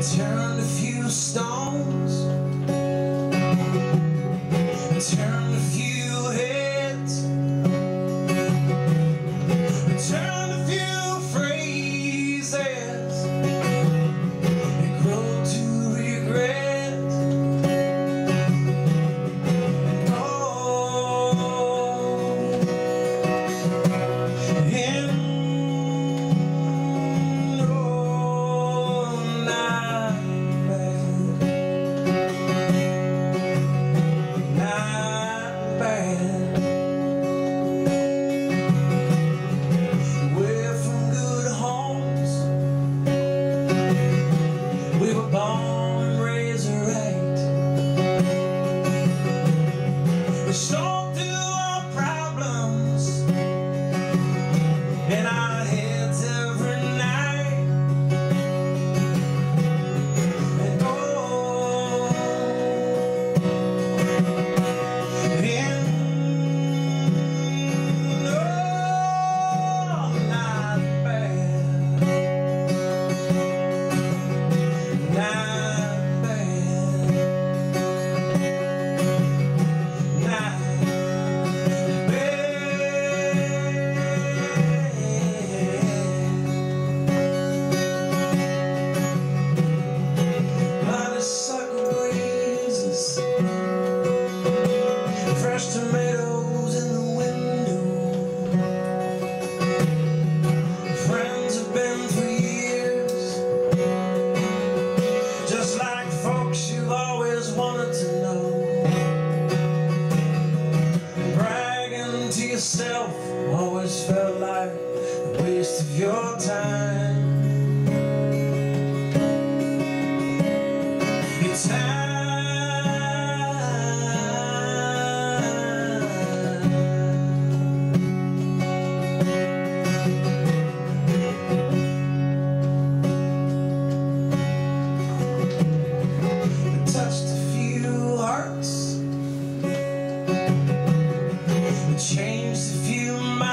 Turned a few stones. Turned And I felt a waste of your time. Your time I touched a few hearts. I Changed a few minds.